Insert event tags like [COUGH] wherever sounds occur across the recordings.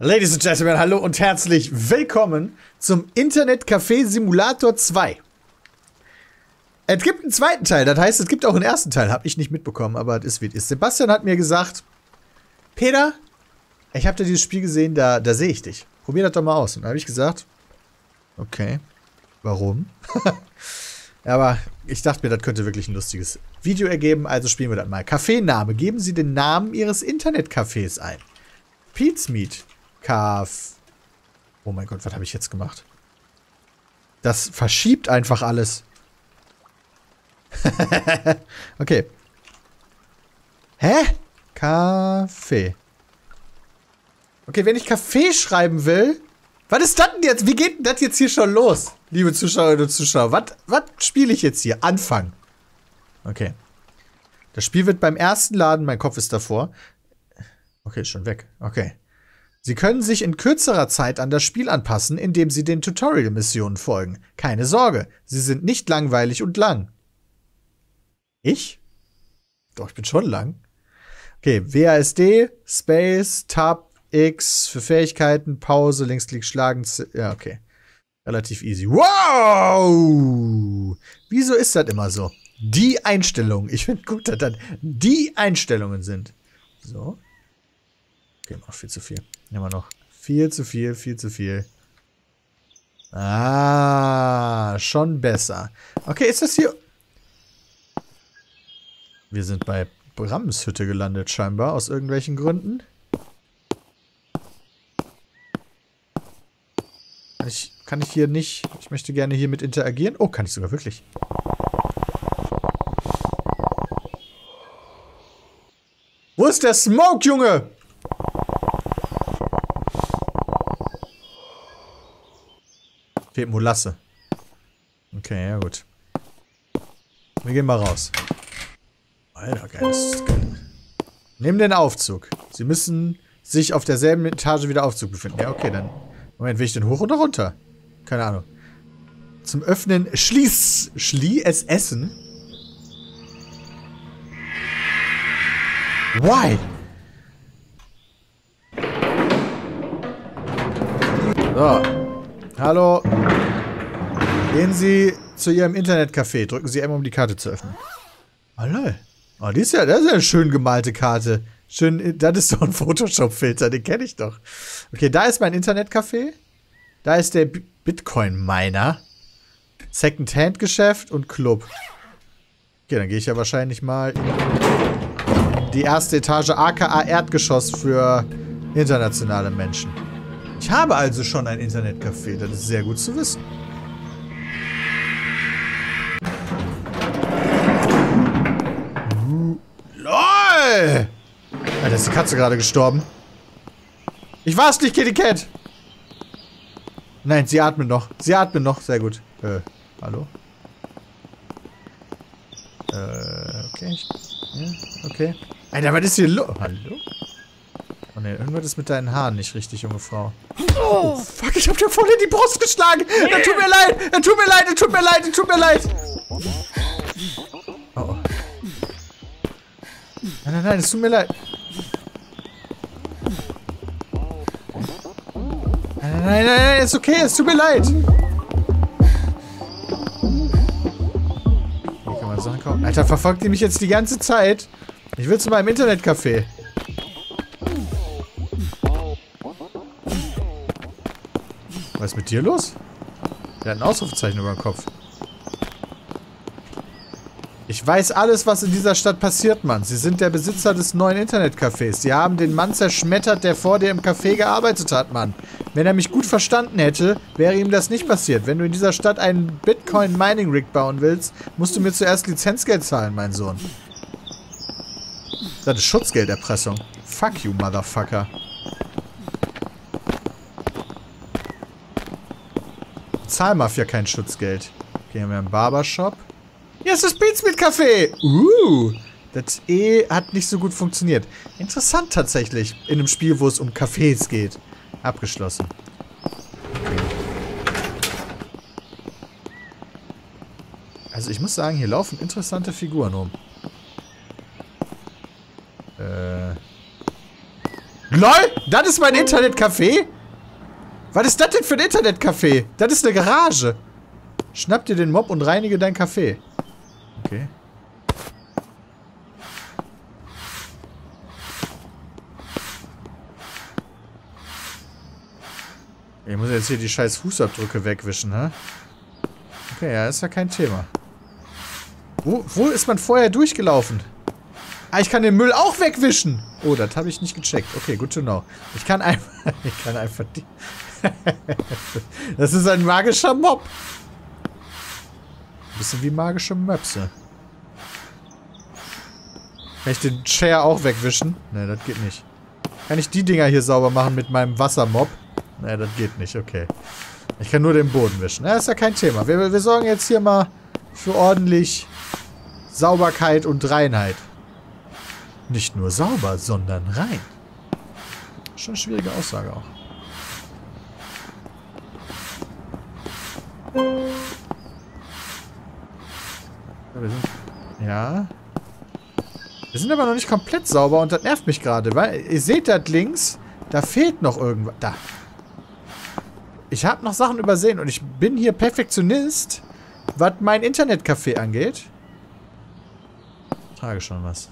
Ladies and Gentlemen, hallo und herzlich willkommen zum Internet Café Simulator 2. Es gibt einen zweiten Teil, das heißt, es gibt auch einen ersten Teil. Hab ich nicht mitbekommen, aber es es ist. Sebastian hat mir gesagt, Peter, ich habe da dieses Spiel gesehen, da, da sehe ich dich. Probier das doch mal aus. Und da habe ich gesagt, okay, warum? [LAUGHS] aber ich dachte mir, das könnte wirklich ein lustiges Video ergeben, also spielen wir das mal. Kaffeename. Geben Sie den Namen Ihres Internetcafés ein. Pete's Meat. Kaf. Oh mein Gott, was habe ich jetzt gemacht? Das verschiebt einfach alles. [LAUGHS] okay. Hä? Kaffee. Okay, wenn ich Kaffee schreiben will. Was ist das denn jetzt? Wie geht denn das jetzt hier schon los? Liebe Zuschauerinnen und Zuschauer. Was, was spiele ich jetzt hier? Anfang. Okay. Das Spiel wird beim ersten Laden, mein Kopf ist davor. Okay, ist schon weg. Okay. Sie können sich in kürzerer Zeit an das Spiel anpassen, indem Sie den Tutorial-Missionen folgen. Keine Sorge, sie sind nicht langweilig und lang. Ich? Doch, ich bin schon lang. Okay, WASD, Space, Tab, X für Fähigkeiten, Pause, Linksklick, Schlagen. Ja, okay. Relativ easy. Wow! Wieso ist das immer so? Die Einstellungen. Ich finde gut, dass das die Einstellungen sind. So. Okay, noch viel zu viel. Wir noch. Viel zu viel, viel zu viel. Ah, schon besser. Okay, ist das hier... Wir sind bei Brams Hütte gelandet, scheinbar, aus irgendwelchen Gründen. Ich, kann ich hier nicht... Ich möchte gerne hier mit interagieren. Oh, kann ich sogar wirklich. Wo ist der Smoke, Junge? Fehlt Molasse. Okay, ja gut. Wir gehen mal raus. Alter, geiles geil. Nehmen den Aufzug. Sie müssen sich auf derselben Etage wieder Aufzug befinden. Ja, okay, dann. Moment, will ich den hoch oder runter? Keine Ahnung. Zum Öffnen schließ. Schlie es essen. Why? So. Hallo. Gehen Sie zu Ihrem Internetcafé. Drücken Sie einmal, um die Karte zu öffnen. Hallo. Oh, die ist ja, das ist ja eine schön gemalte Karte. Schön, das ist doch ein Photoshop-Filter, den kenne ich doch. Okay, da ist mein Internetcafé. Da ist der Bitcoin-Miner. Second-Hand-Geschäft und Club. Okay, dann gehe ich ja wahrscheinlich mal in die erste Etage aka Erdgeschoss für internationale Menschen. Ich habe also schon ein Internetcafé. Das ist sehr gut zu wissen. Alter, ist die Katze gerade gestorben? Ich war's nicht, Kitty Cat! Nein, sie atmet noch. Sie atmet noch. Sehr gut. Äh, hallo? Äh, okay. Ja, okay. Alter, was ist hier los? Hallo? Oh ne, irgendwas ist mit deinen Haaren nicht richtig, junge Frau. Oh, fuck, ich hab dir voll in die Brust geschlagen. Das tut mir leid, das tut mir leid, das tut mir leid, das tut mir leid. Oh, oh. Nein, nein, nein, es tut mir leid. Nein, nein, nein, nein, ist okay, es tut mir leid. Hier kann man Sachen kaufen. Alter, verfolgt die mich jetzt die ganze Zeit? Ich will zu meinem Internetcafé. Was ist mit dir los? Der hat ein Ausrufezeichen über dem Kopf. Ich weiß alles, was in dieser Stadt passiert, Mann. Sie sind der Besitzer des neuen Internetcafés. Sie haben den Mann zerschmettert, der vor dir im Café gearbeitet hat, Mann. Wenn er mich gut verstanden hätte, wäre ihm das nicht passiert. Wenn du in dieser Stadt einen Bitcoin-Mining-Rig bauen willst, musst du mir zuerst Lizenzgeld zahlen, mein Sohn. Das ist Schutzgelderpressung. Fuck you, Motherfucker. Zahlmafia kein Schutzgeld. Haben wir einen Barbershop. Hier ist das Beatsmeet Café. Uh, das E hat nicht so gut funktioniert. Interessant tatsächlich, in einem Spiel, wo es um Cafés geht. Abgeschlossen. Also ich muss sagen, hier laufen interessante Figuren rum. Äh. LOL, das ist mein Internetcafé? Was ist das denn für ein Internetcafé? Das ist eine Garage. Schnapp dir den Mob und reinige dein Café. Okay. Ich muss jetzt hier die scheiß Fußabdrücke wegwischen, hä? Okay, ja, ist ja kein Thema. Wo, wo ist man vorher durchgelaufen? Ah, ich kann den Müll auch wegwischen. Oh, das habe ich nicht gecheckt. Okay, good to know. Ich kann einfach... [LAUGHS] Ich kann einfach... Die [LAUGHS] das ist ein magischer Mob. Bisschen wie magische Möpse. Kann ich den Chair auch wegwischen? Ne, das geht nicht. Kann ich die Dinger hier sauber machen mit meinem Wassermob? Ne, das geht nicht, okay. Ich kann nur den Boden wischen. Ja, ist ja kein Thema. Wir, wir sorgen jetzt hier mal für ordentlich Sauberkeit und Reinheit. Nicht nur sauber, sondern rein. Schon eine schwierige Aussage auch. Ja. Wir sind aber noch nicht komplett sauber und das nervt mich gerade, weil ihr seht das links, da fehlt noch irgendwas. Da. Ich habe noch Sachen übersehen und ich bin hier Perfektionist, was mein Internetcafé angeht. Ich trage schon was.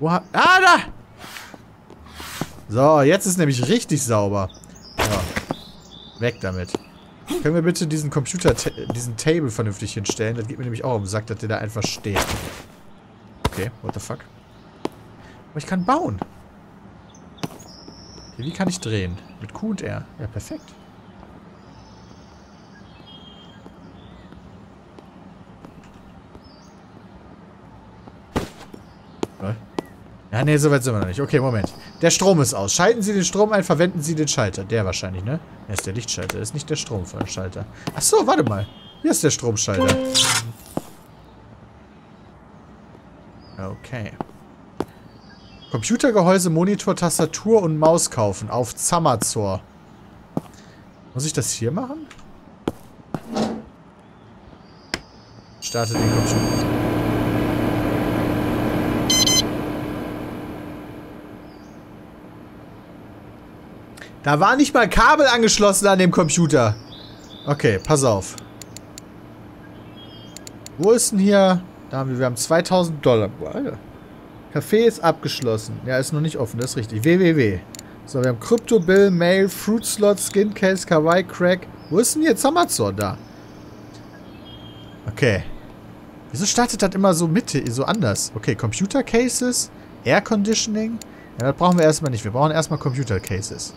Wo hab... Ah, da! So, jetzt ist nämlich richtig sauber. So. Weg damit. Können wir bitte diesen Computer, diesen Table vernünftig hinstellen? Das geht mir nämlich auch um Sack, dass der da einfach steht. Okay, what the fuck? Aber ich kann bauen. Wie kann ich drehen? Mit Q und R. Ja, perfekt. Ja, nee, soweit sind wir noch nicht. Okay, Moment. Der Strom ist aus. Schalten Sie den Strom ein, verwenden Sie den Schalter. Der wahrscheinlich, ne? Er ist der Lichtschalter, ist nicht der Stromschalter. Achso, warte mal. Hier ist der Stromschalter. Okay. Computergehäuse, Monitor, Tastatur und Maus kaufen. Auf Zamazor. Muss ich das hier machen? Starte den Computer. Da war nicht mal Kabel angeschlossen an dem Computer. Okay, pass auf. Wo ist denn hier... Da haben wir, wir haben 2000 Dollar. Boah. Café ist abgeschlossen. Ja, ist noch nicht offen, das ist richtig. www. So, wir haben Crypto Bill, Mail, Fruit Slot, Skin Case, Kawaii Crack. Wo ist denn jetzt Amazon da? Okay. Wieso startet das immer so Mitte, so anders? Okay, Computer Cases, Air Conditioning. Ja, das brauchen wir erstmal nicht. Wir brauchen erstmal Computer Cases.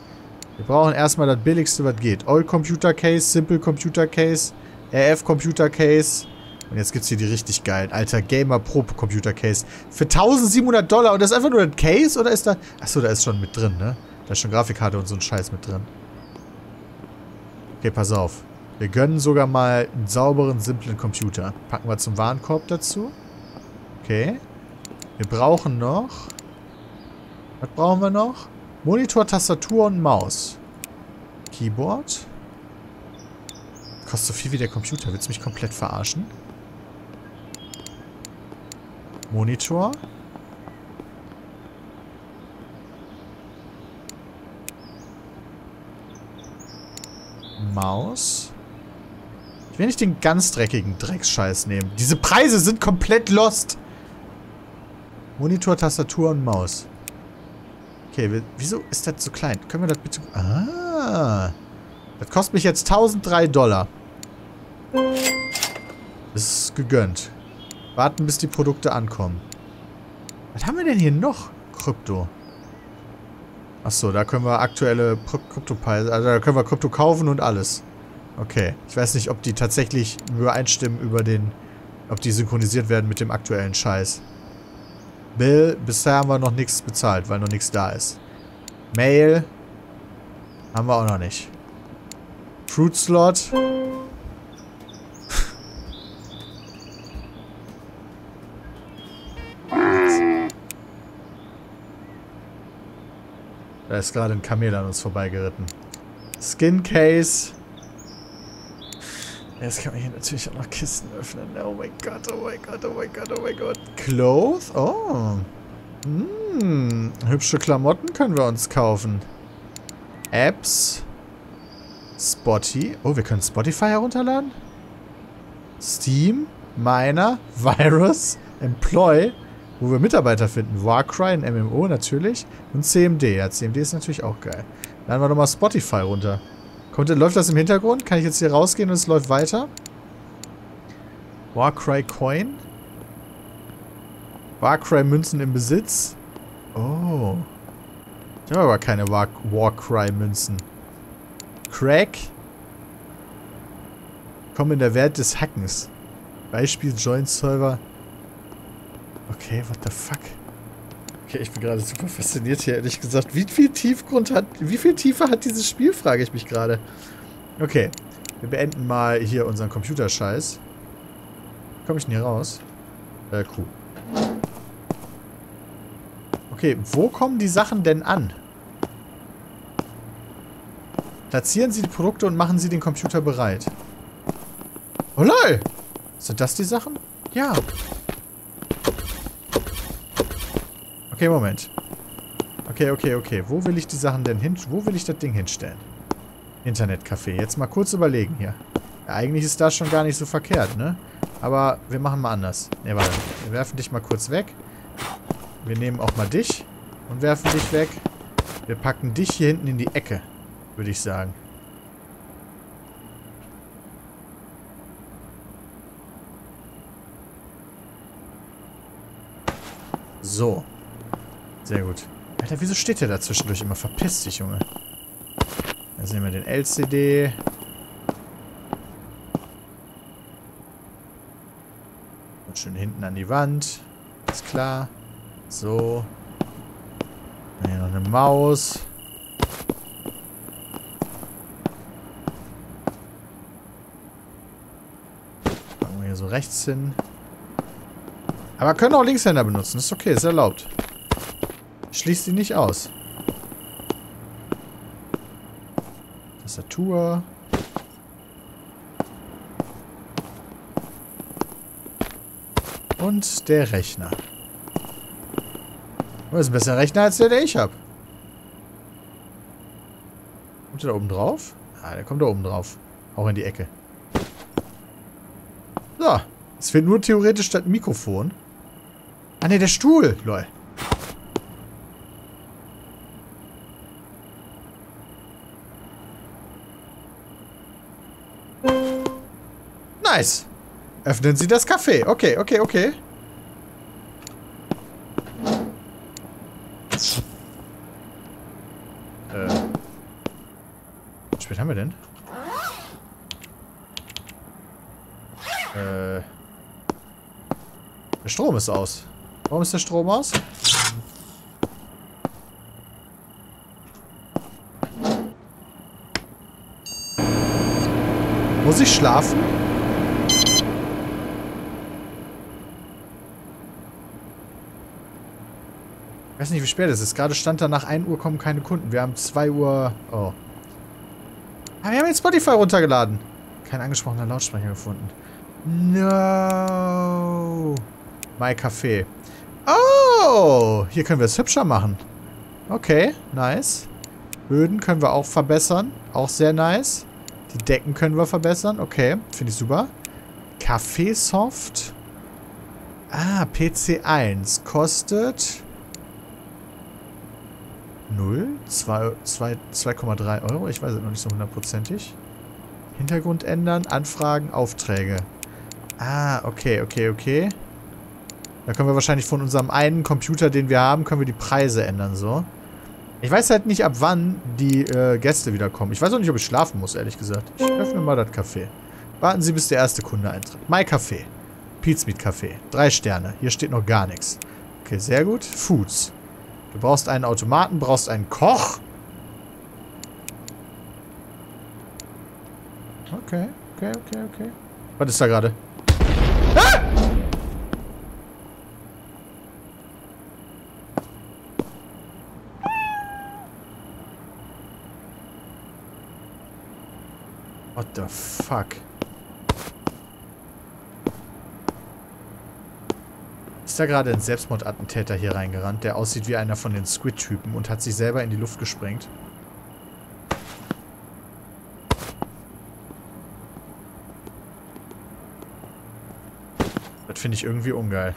Wir brauchen erstmal das billigste, was geht. All Computer Case, Simple Computer Case, RF Computer Case. Und jetzt gibt es hier die richtig geilen. Alter, Gamer Pro Computer Case. Für 1700 Dollar. Und das ist einfach nur ein Case? Oder ist da... Achso, da ist schon mit drin, ne? Da ist schon Grafikkarte und so ein Scheiß mit drin. Okay, pass auf. Wir gönnen sogar mal einen sauberen, simplen Computer. Packen wir zum Warenkorb dazu. Okay. Wir brauchen noch... Was brauchen wir noch? Monitor, Tastatur und Maus. Keyboard. Kostet so viel wie der Computer. Willst du mich komplett verarschen? Monitor. Maus. Ich will nicht den ganz dreckigen Drecksscheiß nehmen. Diese Preise sind komplett lost. Monitor, Tastatur und Maus. Okay, wieso ist das so klein? Können wir das bitte... Ah. Das kostet mich jetzt 1003 Dollar. Das ist gegönnt. Warten, bis die Produkte ankommen. Was haben wir denn hier noch? Krypto. Achso, da können wir aktuelle Kryptopreise... Also da können wir Krypto kaufen und alles. Okay. Ich weiß nicht, ob die tatsächlich übereinstimmen über den... Ob die synchronisiert werden mit dem aktuellen Scheiß. Bill, bisher haben wir noch nichts bezahlt, weil noch nichts da ist. Mail haben wir auch noch nicht. Fruit Slot. da ist gerade ein Kamel an uns vorbeigeritten. Skin Case. Jetzt kann man hier natürlich auch noch Kisten öffnen. Oh mein Gott, oh mein Gott, oh mein Gott, oh mein Gott. Clothes? Oh. Hm, hübsche Klamotten können wir uns kaufen. Apps. Spotty. Oh, wir können Spotify herunterladen? Steam. Miner. [LAUGHS] Virus. Employ. Wo wir Mitarbeiter finden. Warcry, ein MMO natürlich. Und CMD. Ja, CMD ist natürlich auch geil. Laden wir nochmal Spotify runter. Kommt, läuft das im Hintergrund? Kann ich jetzt hier rausgehen und es läuft weiter? Warcry Coin. Warcry Münzen im Besitz. Oh. Ich habe aber keine War Warcry Münzen. Crack. Komm in der Wert des Hackens. Beispiel Joint Server. Okay, what the fuck? Okay, ich bin gerade super fasziniert hier, ehrlich gesagt. Wie viel Tiefgrund hat, wie viel Tiefe hat dieses Spiel, frage ich mich gerade. Okay, wir beenden mal hier unseren Computerscheiß. Komme ich denn hier raus? Äh, cool. Okay, wo kommen die Sachen denn an? Platzieren Sie die Produkte und machen Sie den Computer bereit. Oh lol! Sind das die Sachen? Ja. Okay, Moment. Okay, okay, okay. Wo will ich die Sachen denn hin... Wo will ich das Ding hinstellen? Internetcafé. Jetzt mal kurz überlegen hier. Ja, eigentlich ist das schon gar nicht so verkehrt, ne? Aber wir machen mal anders. Ne, warte. Wir werfen dich mal kurz weg. Wir nehmen auch mal dich und werfen dich weg. Wir packen dich hier hinten in die Ecke, würde ich sagen. So. Sehr gut. Alter, wieso steht der da zwischendurch immer? Verpiss dich, Junge. Dann sehen wir den LCD. Und schön hinten an die Wand. Ist klar. So. Hier noch eine Maus. Packen wir hier so rechts hin. Aber können auch Linkshänder benutzen. Ist okay, ist erlaubt. Schließt sie nicht aus. Tastatur. Und der Rechner. Das ist ein besserer Rechner als der, den ich habe. Kommt der da oben drauf? Ah, der kommt da oben drauf. Auch in die Ecke. So. Es fehlt nur theoretisch das Mikrofon. Ah, ne, der Stuhl. Lol. Nice. Öffnen Sie das Café. Okay, okay, okay. Äh. Wie spät haben wir denn? Äh. Der Strom ist aus. Warum ist der Strom aus? Muss ich schlafen? Weiß nicht, wie spät es ist. Gerade stand da, nach 1 Uhr kommen keine Kunden. Wir haben 2 Uhr... Oh. Ah, wir haben jetzt Spotify runtergeladen. Kein angesprochener Lautsprecher gefunden. No. My Café. Oh, hier können wir es hübscher machen. Okay, nice. Böden können wir auch verbessern. Auch sehr nice. Die Decken können wir verbessern. Okay, finde ich super. Kaffeesoft. Ah, PC1. Kostet 0. 2,3 Euro. Ich weiß es noch nicht so hundertprozentig. Hintergrund ändern. Anfragen. Aufträge. Ah, okay, okay, okay. Da können wir wahrscheinlich von unserem einen Computer, den wir haben, können wir die Preise ändern, so. Ich weiß halt nicht, ab wann die äh, Gäste wiederkommen. Ich weiß auch nicht, ob ich schlafen muss, ehrlich gesagt. Ich öffne mal das Café. Warten Sie, bis der erste Kunde eintritt. My Café. Pizmeet Café. Drei Sterne. Hier steht noch gar nichts. Okay, sehr gut. Foods. Du brauchst einen Automaten, brauchst einen Koch. Okay, okay, okay, okay. Was ist da gerade? Ah! What the fuck? Ist da gerade ein Selbstmordattentäter hier reingerannt, der aussieht wie einer von den Squid-Typen und hat sich selber in die Luft gesprengt? Das finde ich irgendwie ungeil.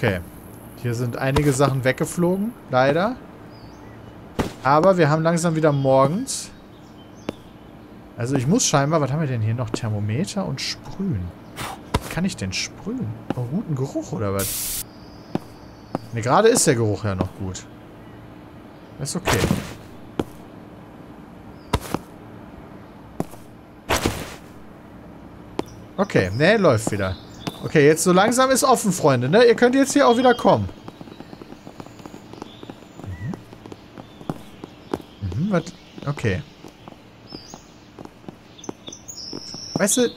Okay. Hier sind einige Sachen weggeflogen, leider. Aber wir haben langsam wieder morgens. Also ich muss scheinbar, was haben wir denn hier noch? Thermometer und Sprühen. Wie kann ich denn sprühen? Oh, guten Geruch oder was? Ne, gerade ist der Geruch ja noch gut. ist okay. Okay, ne, läuft wieder. Okay, jetzt so langsam ist offen, Freunde, ne? Ihr könnt jetzt hier auch wieder kommen. Mhm. Mhm, was? Okay. Weißt du,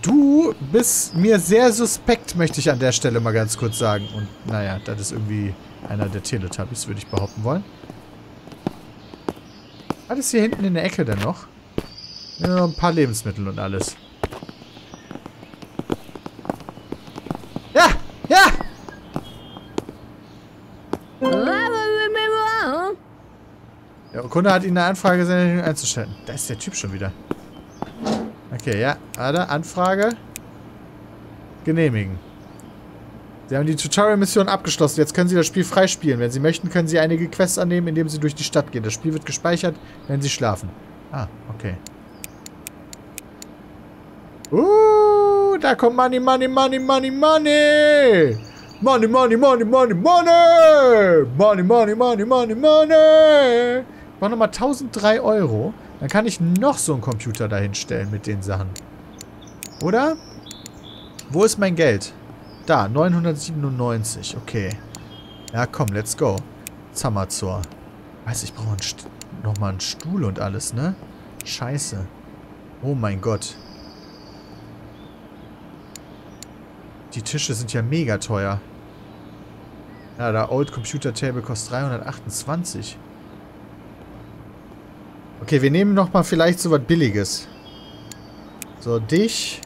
du bist mir sehr suspekt, möchte ich an der Stelle mal ganz kurz sagen. Und naja, das ist irgendwie einer der Teletubbies, würde ich behaupten wollen. Ist hier hinten in der Ecke denn noch? Ja, ein paar Lebensmittel und alles. Kunde hat Ihnen eine Anfrage gesendet, einzustellen. Da ist der Typ schon wieder. Okay, ja. Warte, Anfrage. Genehmigen. Sie haben die Tutorial-Mission abgeschlossen. Jetzt können Sie das Spiel freispielen. Wenn Sie möchten, können Sie einige Quests annehmen, indem Sie durch die Stadt gehen. Das Spiel wird gespeichert, wenn Sie schlafen. Ah, okay. Uh, da kommt Money, Money, Money, Money, Money. Money, Money, Money, Money, Money. Money, Money, Money, Money, Money. Ich brauche nochmal 1003 Euro. Dann kann ich noch so einen Computer dahinstellen mit den Sachen. Oder? Wo ist mein Geld? Da, 997. Okay. Ja, komm, let's go. Zamazor. Weiß, ich brauche nochmal einen Stuhl und alles, ne? Scheiße. Oh mein Gott. Die Tische sind ja mega teuer. Ja, der Old Computer Table kostet 328. Okay, wir nehmen nochmal vielleicht so was Billiges. So, dich.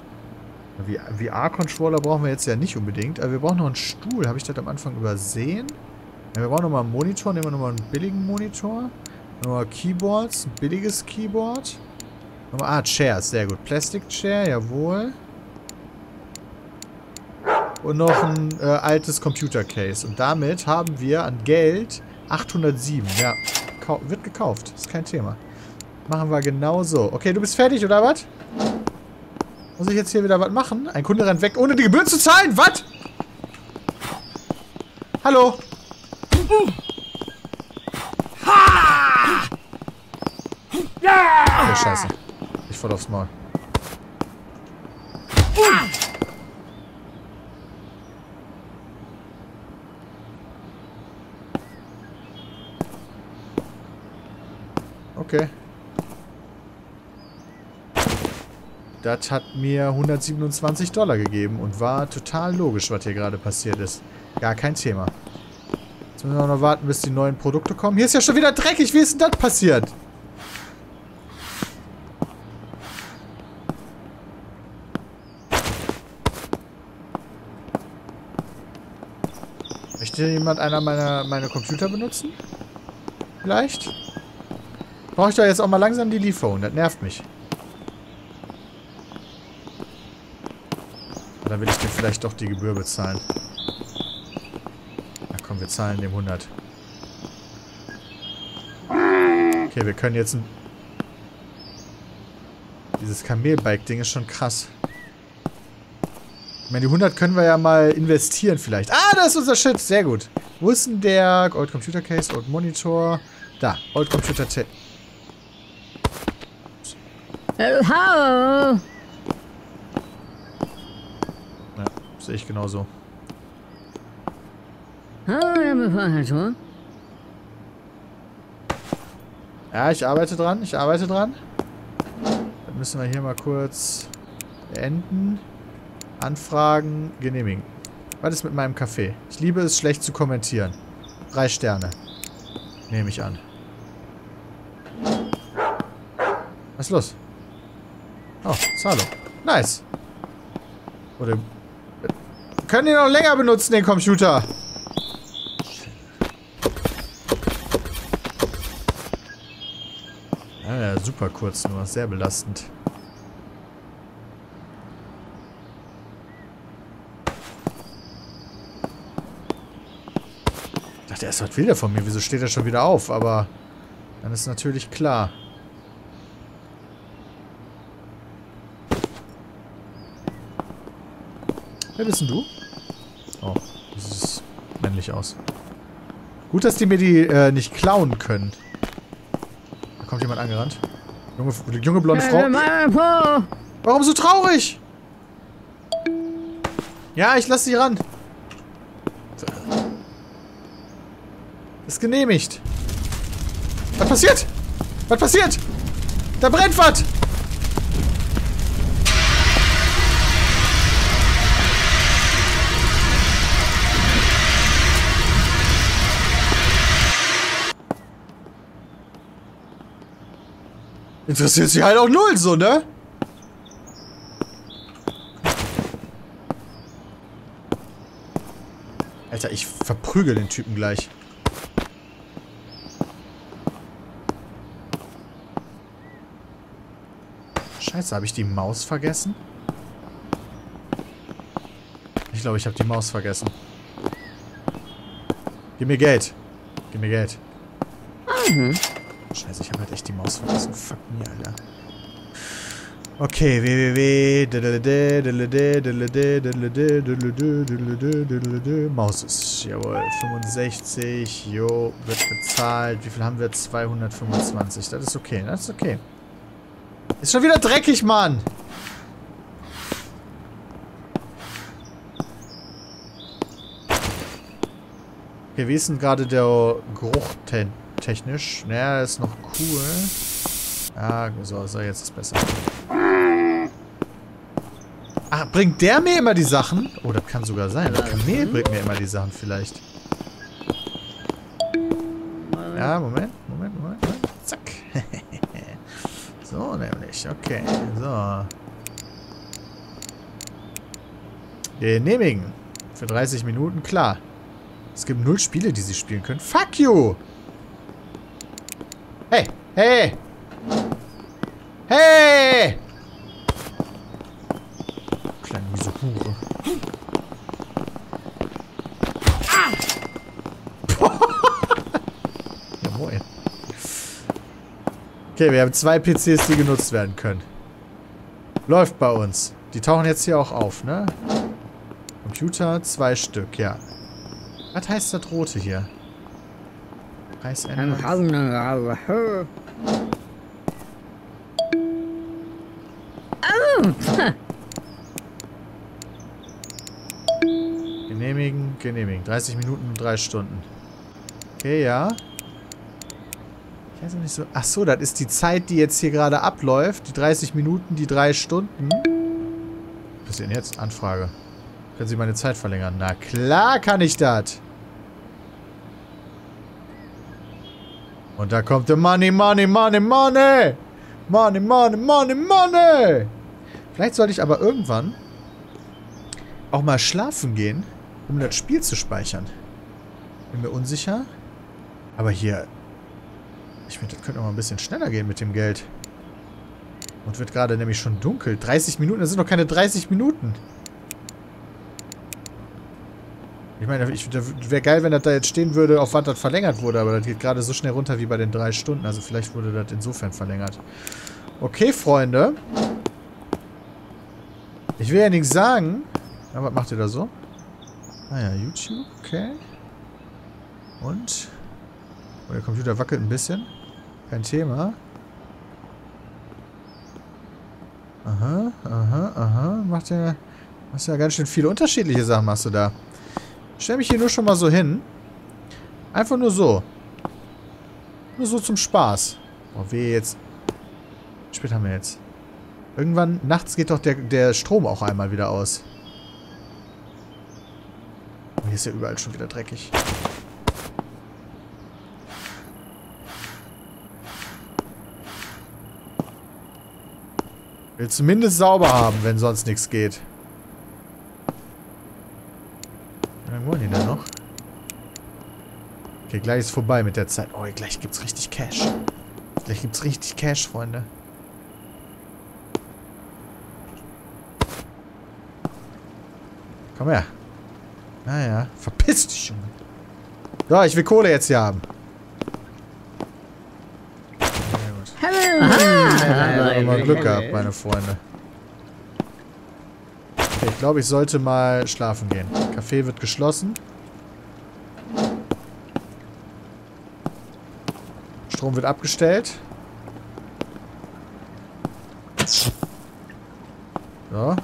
VR-Controller brauchen wir jetzt ja nicht unbedingt. Aber wir brauchen noch einen Stuhl. Habe ich das am Anfang übersehen? Ja, wir brauchen nochmal einen Monitor. Nehmen wir nochmal einen billigen Monitor. Nochmal Keyboards. Ein billiges Keyboard. Nochmal, ah, Chairs. Sehr gut. Plastic Chair, jawohl. Und noch ein äh, altes Computer Case. Und damit haben wir an Geld 807. Ja, wird gekauft. Ist kein Thema. Machen wir genau so. Okay, du bist fertig, oder was? Muss ich jetzt hier wieder was machen? Ein Kunde rennt weg, ohne die Gebühren zu zahlen. Was? Hallo? Oh, scheiße. Ich voll aufs Maul. Okay. Das hat mir 127 Dollar gegeben und war total logisch, was hier gerade passiert ist. Gar kein Thema. Jetzt müssen wir noch warten, bis die neuen Produkte kommen. Hier ist ja schon wieder dreckig. Wie ist denn das passiert? Möchte jemand einer meiner meine Computer benutzen? Vielleicht? Brauche ich doch jetzt auch mal langsam die Lieferung. Das nervt mich. Will ich dir vielleicht doch die Gebühr bezahlen? Na komm, wir zahlen dem 100. Okay, wir können jetzt. Dieses Kamelbike-Ding ist schon krass. Ich meine, die 100 können wir ja mal investieren vielleicht. Ah, da ist unser Shit. Sehr gut. Wo ist denn der Old Computer Case, Old Monitor? Da, Old Computer Case. Hallo. Sehe ich genauso. Ja, ich arbeite dran. Ich arbeite dran. Dann müssen wir hier mal kurz beenden. Anfragen genehmigen. Was ist mit meinem Kaffee? Ich liebe es, schlecht zu kommentieren. Drei Sterne. Nehme ich an. Was ist los? Oh, Salo. Nice. Oder... Können ihn noch länger benutzen, den Computer. Ja, super kurz nur. Sehr belastend. Ich dachte erst, was will der von mir? Wieso steht er schon wieder auf? Aber dann ist natürlich klar. Wer bist denn du? Oh, das sieht männlich aus. Gut, dass die mir die äh, nicht klauen können. Da kommt jemand angerannt. Junge, junge blonde Frau. Warum so traurig? Ja, ich lasse sie ran. Ist genehmigt. Was passiert? Was passiert? Da brennt was! Interessiert sie halt auch null so, ne? Alter, ich verprügel den Typen gleich. Scheiße, habe ich die Maus vergessen? Ich glaube, ich habe die Maus vergessen. Gib mir Geld. Gib mir Geld. Mhm. Echt die Maus vergessen. Fuck me, Alter. Okay, www. Maus ist, jawohl, 65. Jo, wird bezahlt. Wie viel haben wir? 225. Das ist okay, das ist okay. Ist schon wieder dreckig, Mann. Okay, wie ist denn gerade der Geruch technisch. Naja, ist noch cool. Ah, so, so, jetzt ist besser. Ah, bringt der mir immer die Sachen? Oh, das kann sogar sein. Das Kamel bringt mir immer die Sachen vielleicht. Ja, Moment, Moment, Moment. Moment. Zack. [LAUGHS] so nämlich, okay. So. Genehmigen. Für 30 Minuten, klar. Es gibt null Spiele, die sie spielen können. Fuck you! Hey! Hey! Hey! Kleine miese Hure. [LAUGHS] ja, moin. Okay, wir haben zwei PCs, die genutzt werden können. Läuft bei uns. Die tauchen jetzt hier auch auf, ne? Computer, zwei Stück, ja. Was heißt das rote hier? Preis ändern. Genehmigen, genehmigen. 30 Minuten und 3 Stunden. Okay, ja. Ich weiß nicht so. Ach so, das ist die Zeit, die jetzt hier gerade abläuft. Die 30 Minuten, die 3 Stunden. Was ist denn jetzt? Anfrage. Können Sie meine Zeit verlängern? Na klar kann ich das. Und da kommt der Money, Money, Money, Money. Money, Money, Money, Money. Vielleicht sollte ich aber irgendwann auch mal schlafen gehen, um das Spiel zu speichern. Bin mir unsicher. Aber hier... Ich finde, das könnte auch mal ein bisschen schneller gehen mit dem Geld. Und wird gerade nämlich schon dunkel. 30 Minuten, das sind noch keine 30 Minuten. Ich meine, wäre geil, wenn das da jetzt stehen würde, auf was das verlängert wurde, aber das geht gerade so schnell runter wie bei den drei Stunden. Also vielleicht wurde das insofern verlängert. Okay, Freunde. Ich will ja nichts sagen. Ja, was macht ihr da so? Ah ja, YouTube, okay. Und? Oh, der Computer wackelt ein bisschen. Kein Thema. Aha, aha, aha. Macht ja, machst ja ganz schön viele unterschiedliche Sachen machst du da. Stell mich hier nur schon mal so hin. Einfach nur so. Nur so zum Spaß. Oh, weh, jetzt. Spät haben wir jetzt? Irgendwann, nachts geht doch der, der Strom auch einmal wieder aus. Oh, hier ist ja überall schon wieder dreckig. Will zumindest sauber haben, wenn sonst nichts geht. Wie lange wollen die denn noch? Okay, gleich ist vorbei mit der Zeit. Oh, gleich gibt's richtig Cash. Gleich gibt's richtig Cash, Freunde. Komm her. Naja, verpiss dich, Junge. So, ich will Kohle jetzt hier haben. Sehr gut. Ja, mal Glück gehabt, meine Freunde. Okay, ich glaube, ich sollte mal schlafen gehen. Café wird geschlossen. Strom wird abgestellt. So.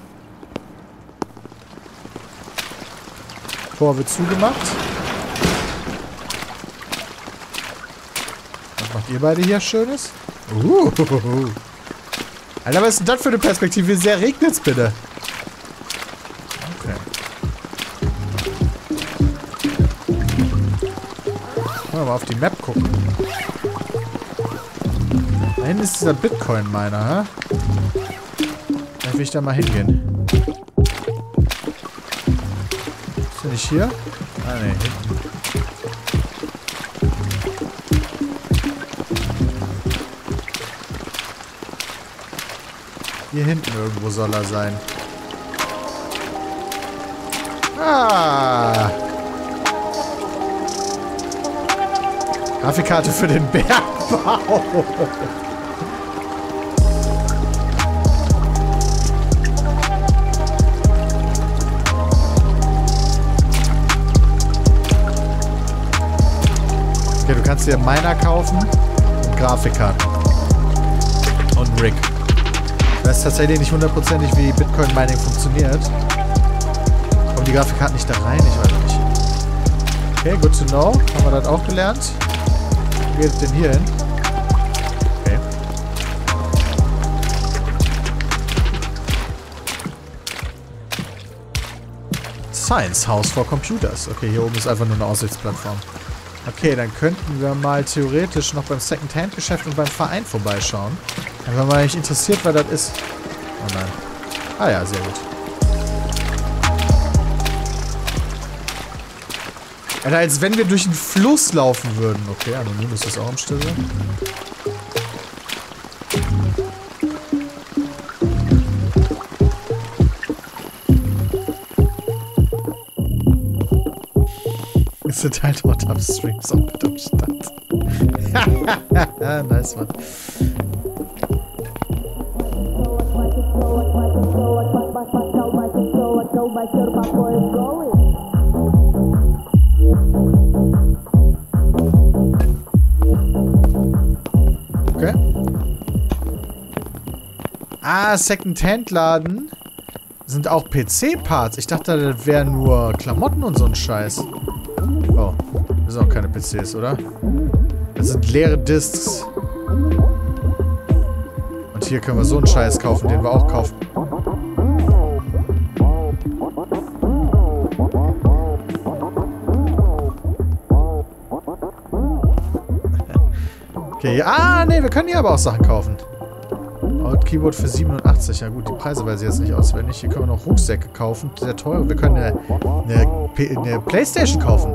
Tor wird zugemacht. Was macht ihr beide hier Schönes? Uh. Alter, was ist denn das für eine Perspektive? Wie sehr regnet es bitte? Okay. Mal auf die Map gucken. Da hinten ist dieser Bitcoin-Miner, hä? Vielleicht will ich da mal hingehen. Ist der nicht hier? Ah, ne, hinten. Hier hinten irgendwo soll er sein. Ah! Grafikkarte für den [LAUGHS] Bergbau. Okay, du kannst dir Miner kaufen und Grafikkarten. Und Rig. Ich weiß tatsächlich nicht hundertprozentig, wie Bitcoin Mining funktioniert. Kommen die Grafikkarten nicht da rein? Ich weiß nicht. Okay, good to know. Haben wir das auch gelernt. Wo geht es denn hier hin? Okay. Science House for Computers. Okay, hier oben ist einfach nur eine Aussichtsplattform. Okay, dann könnten wir mal theoretisch noch beim Second-Hand-Geschäft und beim Verein vorbeischauen. Wäre mal nicht interessiert, wer das ist. Oh nein. Ah ja, sehr gut. Alter, als wenn wir durch einen Fluss laufen würden. Okay, anonym ist das auch im Stille. Es sind halt What-Up-Streams auch mit am Start. [LAUGHS] nice, Mann. Okay. Ah, Second-Hand-Laden sind auch PC-Parts. Ich dachte, das wären nur Klamotten und so ein Scheiß. Sind auch keine PCs, oder? Das sind leere Discs. Und hier können wir so einen Scheiß kaufen, den wir auch kaufen. Okay, ah, nee, wir können hier aber auch Sachen kaufen. Out Keyboard für 87. Ja gut, die Preise weiß ich jetzt nicht auswendig. Hier können wir noch Rucksäcke kaufen. Sehr teuer. Wir können eine, eine, eine Playstation kaufen.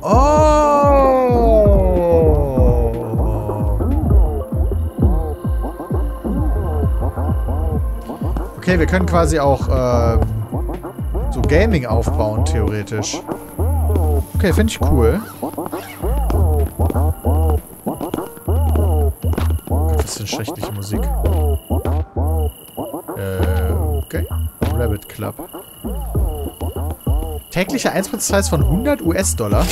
Oh! Okay, wir können quasi auch ähm, so Gaming aufbauen, theoretisch. Okay, finde ich cool. Was für eine schreckliche Musik. Täglicher Eintrittspreis von 100 US-Dollar.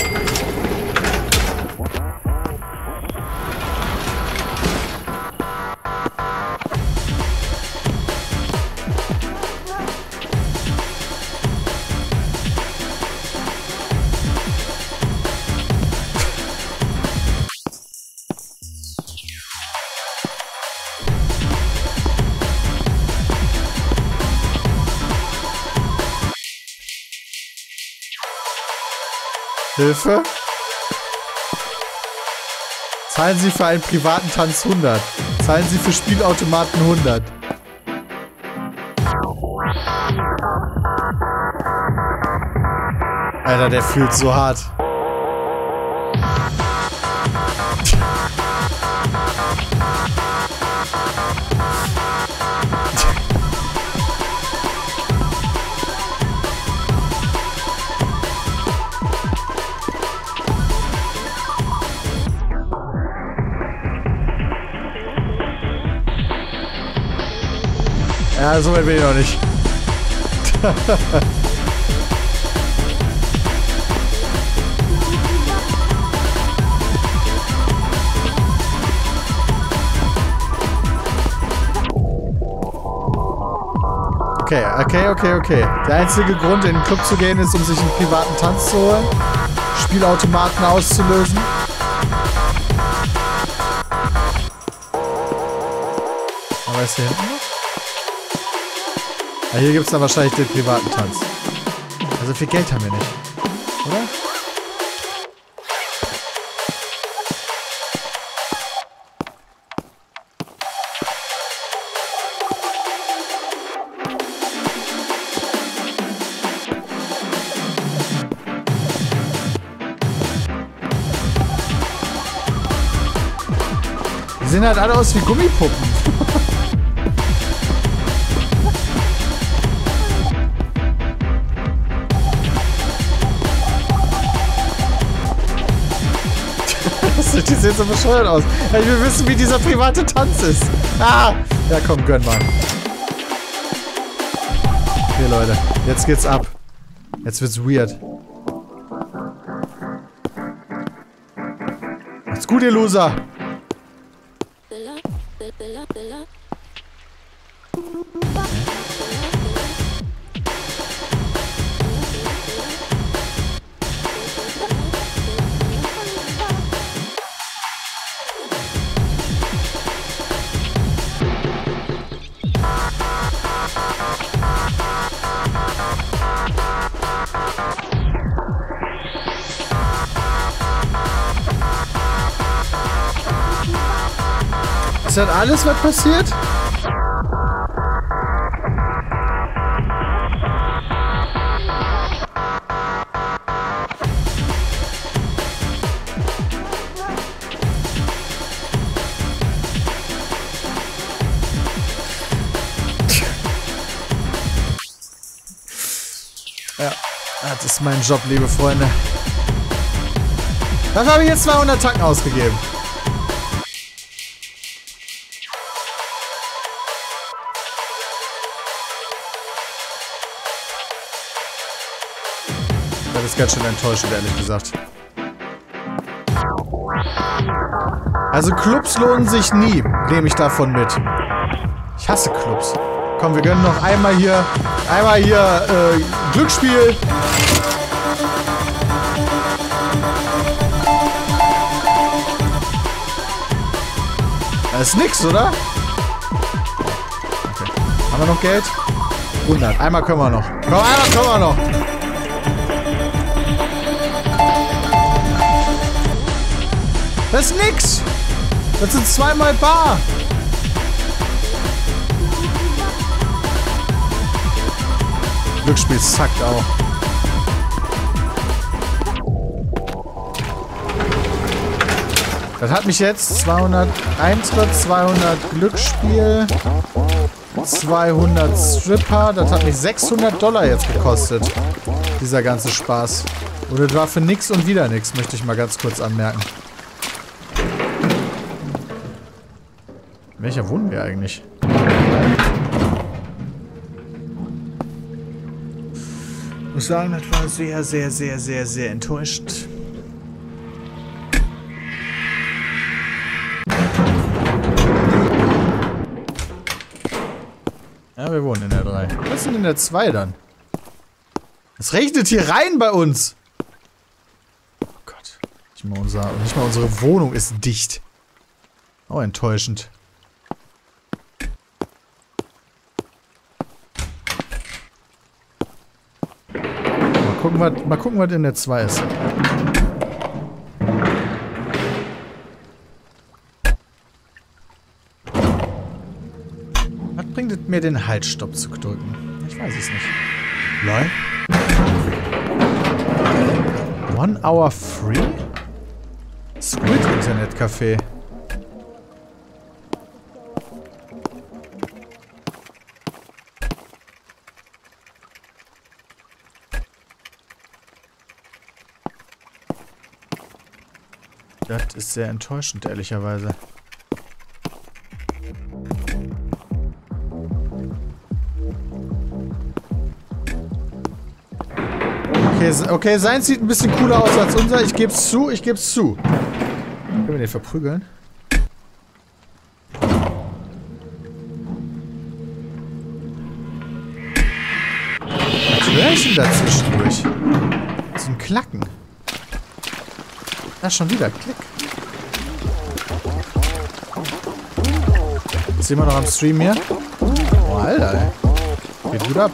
Hilfe. Zahlen Sie für einen privaten Tanz 100. Zahlen Sie für Spielautomaten 100. Alter, der fühlt so hart. Ja, so weit bin ich noch nicht. Okay, okay, okay, okay. Der einzige Grund, in den Club zu gehen, ist, um sich einen privaten Tanz zu holen, Spielautomaten auszulösen. Aber ist hier hinten noch? Ah, hier gibt es dann wahrscheinlich den privaten Tanz. Also viel Geld haben wir nicht. Oder? Die sehen halt alle aus wie Gummipuppen. [LAUGHS] Die sehen so bescheuert aus. Ich will wissen, wie dieser private Tanz ist. Ah! Ja, komm, gönn mal. Okay, Leute. Jetzt geht's ab. Jetzt wird's weird. Macht's gut, ihr Loser. Alles, was passiert? Ja, das ist mein Job, liebe Freunde. Dafür habe ich jetzt 200 Tacken ausgegeben. Ist ganz schön enttäuschend, ehrlich gesagt. Also Clubs lohnen sich nie, nehme ich davon mit. Ich hasse Clubs. Komm, wir gönnen noch einmal hier, einmal hier äh, Glücksspiel. Das ist nix, oder? Okay. Haben wir noch Geld? 100. Einmal können wir noch. Komm, einmal können wir noch. Das ist nix. Das sind zweimal bar. Glücksspiel zackt auch. Das hat mich jetzt 200 Eintritt, 200 Glücksspiel, 200 Stripper. Das hat mich 600 Dollar jetzt gekostet. Dieser ganze Spaß. Und das war für nix und wieder nix, möchte ich mal ganz kurz anmerken. Welcher wohnen wir eigentlich? Ich muss sagen, das war sehr, sehr, sehr, sehr, sehr enttäuschend. Ja, wir wohnen in der 3. Was ist denn in der 2 dann? Es regnet hier rein bei uns. Oh Gott. Nicht mal, unser, nicht mal unsere Wohnung ist dicht. Oh, enttäuschend. Gucken, was, mal gucken, was in der 2 ist. Was bringt es mir, den Haltstopp zu drücken? Ich weiß es nicht. Lol. One hour free? Squid Internet ist sehr enttäuschend, ehrlicherweise. Okay, okay, sein sieht ein bisschen cooler aus als unser. Ich geb's zu, ich geb's zu. Können wir den verprügeln? Was höre ich denn da zwischendurch? So ein Klacken. Da schon wieder. Klick. Sind wir noch am Stream hier? Oh, Alter, ey. Geht gut ab.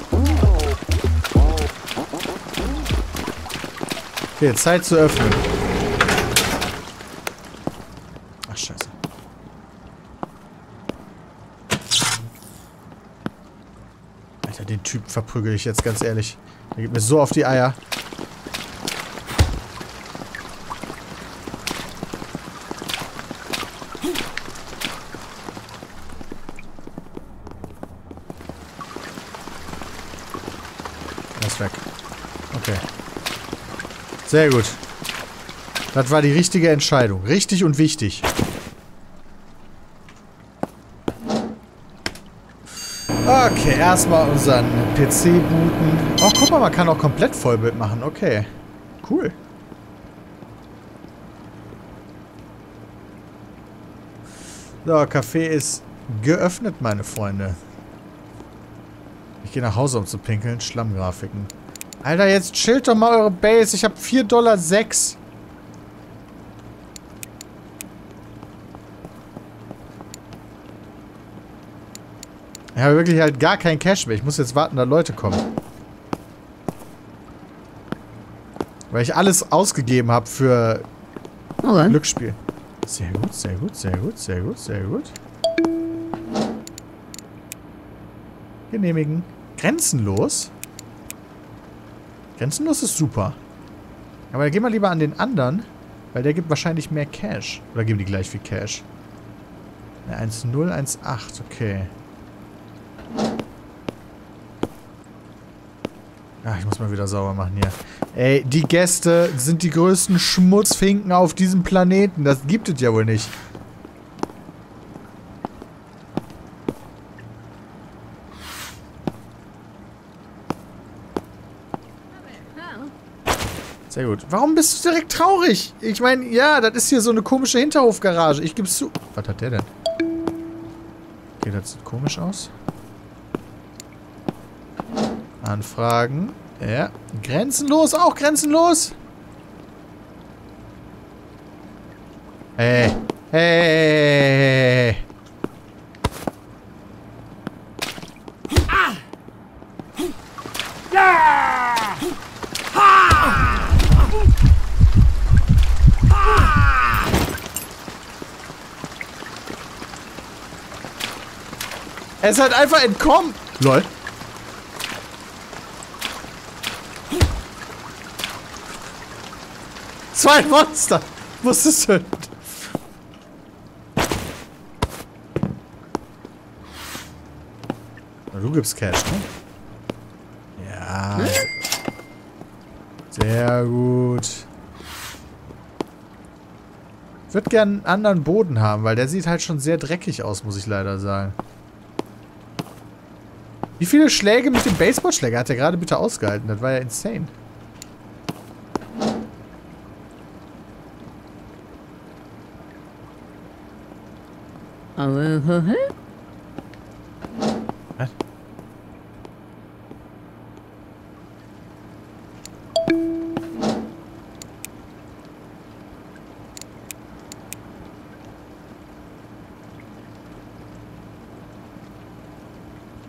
Okay, Zeit zu öffnen. Ach, scheiße. Alter, den Typ verprügel ich jetzt ganz ehrlich. Der geht mir so auf die Eier. Er ist weg. Okay. Sehr gut. Das war die richtige Entscheidung. Richtig und wichtig. Okay, erstmal unseren PC booten. Oh, guck mal, man kann auch komplett Vollbild machen. Okay. Cool. So, Café ist geöffnet, meine Freunde. Ich gehe nach Hause, um zu pinkeln. Schlammgrafiken. Alter, jetzt chillt doch mal eure Base. Ich habe 4,06 Dollar. Ich habe wirklich halt gar kein Cash mehr. Ich muss jetzt warten, da Leute kommen. Weil ich alles ausgegeben habe für Okay. Glücksspiel. Sehr gut, sehr gut, sehr gut, sehr gut, sehr gut. Genehmigen. Grenzenlos? Grenzenlos ist super. Aber geh mal lieber an den anderen, weil der gibt wahrscheinlich mehr Cash. Oder geben die gleich viel Cash? Ja, 1,0, 1,8, okay. Ah, ich muss mal wieder sauber machen hier. Ey, die Gäste sind die größten Schmutzfinken auf diesem Planeten. Das gibt es ja wohl nicht. Sehr gut. Warum bist du direkt traurig? Ich meine, ja, das ist hier so eine komische Hinterhofgarage. Ich geb's zu. Was hat der denn? Okay, das sieht komisch aus. Anfragen. Ja. Grenzenlos, auch grenzenlos. Hey. Hey. Ist halt einfach entkommen. Lol. Zwei Monster. Musstest du. Du gibst Cash, ne? Ja. Sehr gut. Ich würde gerne einen anderen Boden haben, weil der sieht halt schon sehr dreckig aus, muss ich leider sagen. Wie viele Schläge mit dem Baseballschläger hat er gerade bitte ausgehalten? Das war ja insane. Aber,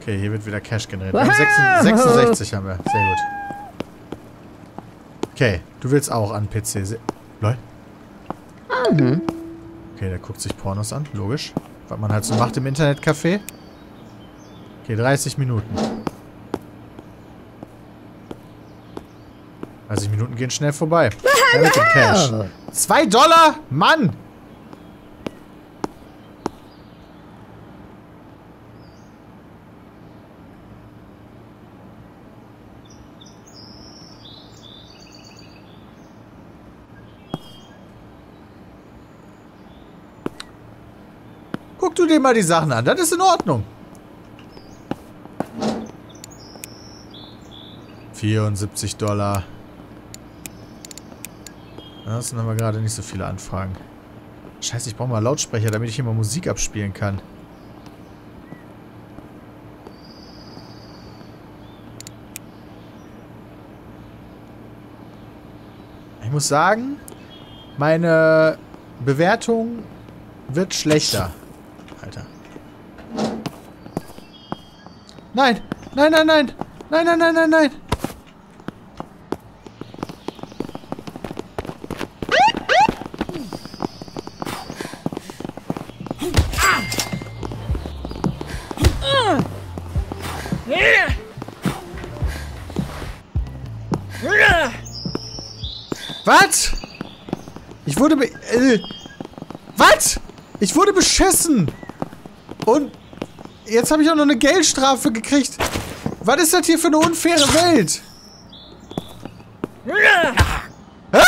Okay, hier wird wieder Cash generiert. Wir haben Wow! 66, 66 haben wir. Sehr gut. Okay, du willst auch an PC. Lol. Mhm. Okay, der guckt sich Pornos an. Logisch. Was man halt so macht im Internetcafé. Okay, 30 Minuten. 30 Minuten gehen schnell vorbei. Ja, mit dem Cash. 2 Dollar? Mann! Guck du dir mal die Sachen an. Das ist in Ordnung. 74 Dollar. Das sind aber gerade nicht so viele Anfragen. Scheiße, ich brauche mal Lautsprecher, damit ich hier mal Musik abspielen kann. Ich muss sagen, meine Bewertung wird schlechter. Nein! Nein, nein, nein! Nein, nein, nein, nein, nein! Was? Ich wurde be... Äh, was? Ich wurde beschissen. Und jetzt habe ich auch noch eine Geldstrafe gekriegt. Was ist das hier für eine unfaire Welt? Hä?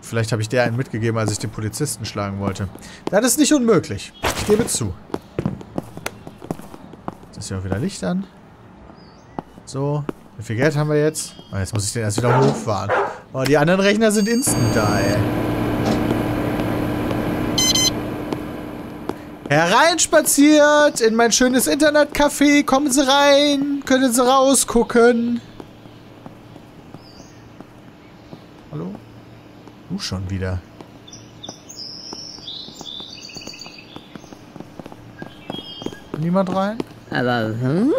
Vielleicht habe ich der einen mitgegeben, als ich den Polizisten schlagen wollte. Das ist nicht unmöglich. Ich gebe zu. Jetzt ist ja auch wieder Licht an. So. Wie viel Geld haben wir jetzt? Oh, jetzt muss ich den erst wieder hochfahren. Oh, die anderen Rechner sind instant da, ey. Hereinspaziert in mein schönes Internetcafé. Kommen Sie rein. Können Sie rausgucken. Hallo? Du schon wieder. Niemand rein? Aber, hm?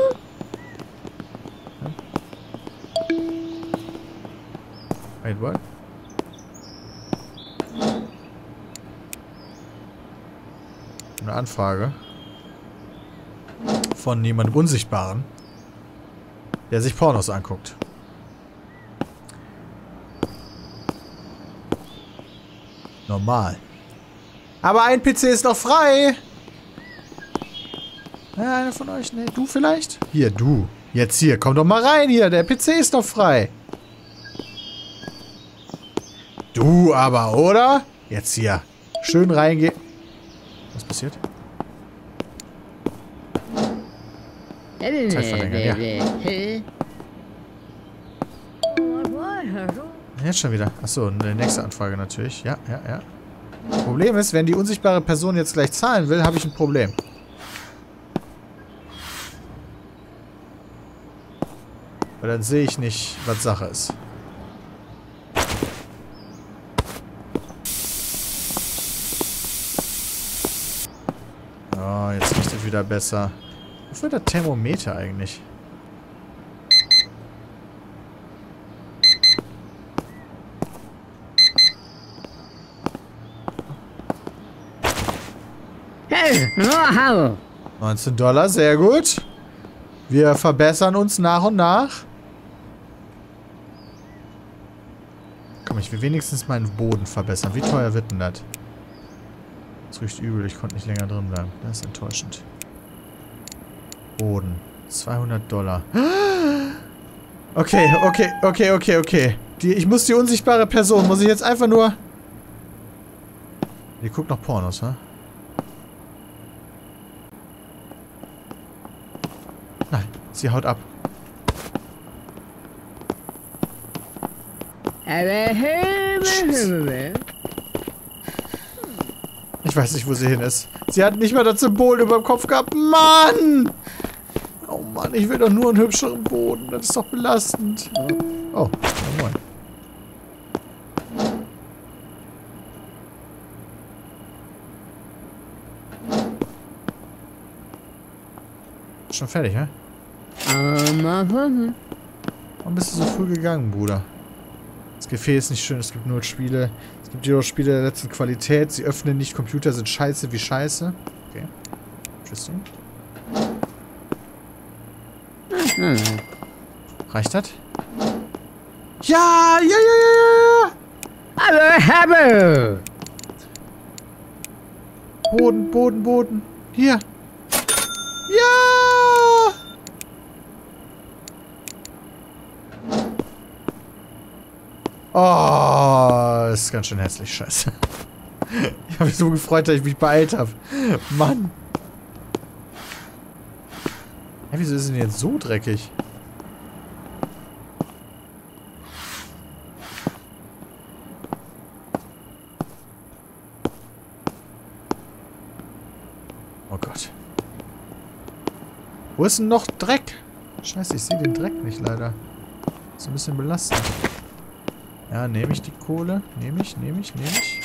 Wait, what? Eine Anfrage. Von jemandem Unsichtbaren. Der sich Pornos anguckt. Normal. Aber ein PC ist noch frei. Ja, einer von euch? Ne, du vielleicht? Hier, du. Jetzt hier, komm doch mal rein hier. Der PC ist noch frei. Du aber, oder? Jetzt hier. Schön reingehen. Was passiert? Zeit verlängern, ja. Jetzt schon wieder. Achso, eine nächste Anfrage natürlich. Ja, ja, ja. Problem ist, wenn die unsichtbare Person jetzt gleich zahlen will, habe ich ein Problem. Weil dann sehe ich nicht, was Sache ist. Oh, jetzt riecht es wieder besser. Wofür der Thermometer eigentlich? Hey, wow. 19 Dollar, sehr gut. Wir verbessern uns nach und nach. Komm, ich will wenigstens meinen Boden verbessern. Wie teuer wird denn das? Das riecht übel, ich konnte nicht länger drin bleiben. Das ist enttäuschend. Boden. 200 Dollar. Okay, okay, okay, okay, okay. Die, ich muss die unsichtbare Person, muss ich jetzt einfach nur... Die guckt noch Pornos, ha? Nein, sie haut ab. Ich weiß nicht, wo sie hin ist. Sie hat nicht mal das Symbol über dem Kopf gehabt. Mann! Mann, ich will doch nur einen hübscheren Boden. Das ist doch belastend. Ja. Oh, ja, moin. Schon fertig, ne? Warum bist du so früh gegangen, Bruder? Das Gefäß ist nicht schön, es gibt nur Spiele. Es gibt jedoch Spiele der letzten Qualität. Sie öffnen nicht, Computer sind scheiße wie scheiße. Okay. Interesting. Reicht das? Ja, ja, ja, ja, ja. Hallo, Habbo! Boden, Boden, Boden. Hier. Ja! Oh, das ist ganz schön hässlich, scheiße. [LAUGHS] Ich habe mich so gefreut, dass ich mich beeilt habe. Mann. Hä, wieso ist denn jetzt so dreckig? Oh Gott. Wo ist denn noch Dreck? Scheiße, ich sehe den Dreck nicht leider. Ist ein bisschen belastend. Ja, nehme ich die Kohle? Nehme ich, nehme ich, nehme ich.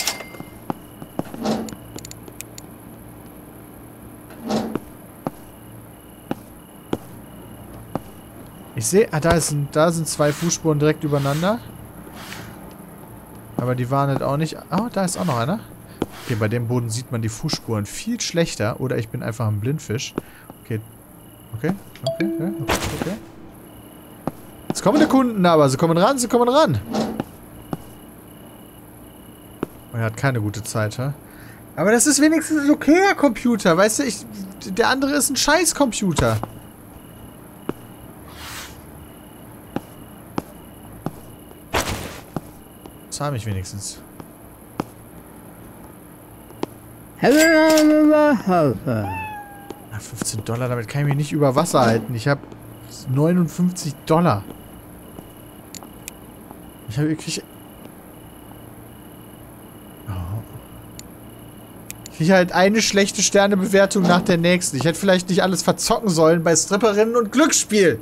Ich sehe, ah, da, da sind zwei Fußspuren direkt übereinander. Aber die waren halt auch nicht... Oh, da ist auch noch einer. Okay, bei dem Boden sieht man die Fußspuren viel schlechter. Oder ich bin einfach ein Blindfisch. Okay. Okay, okay, okay, okay, okay. Jetzt kommen die Kunden aber. Sie kommen ran, sie kommen ran. Oh, er hat keine gute Zeit, hä? Aber das ist wenigstens ein okayer Computer. Weißt du, ich, der andere ist ein Scheiß-Computer. Zahl mich wenigstens. Na, 15 Dollar, damit kann ich mich nicht über Wasser halten. Ich habe 59 Dollar. Ich habe wirklich... Oh. Ich kriege halt eine schlechte Sternebewertung nach der nächsten. Ich hätte vielleicht nicht alles verzocken sollen bei Stripperinnen und Glücksspiel.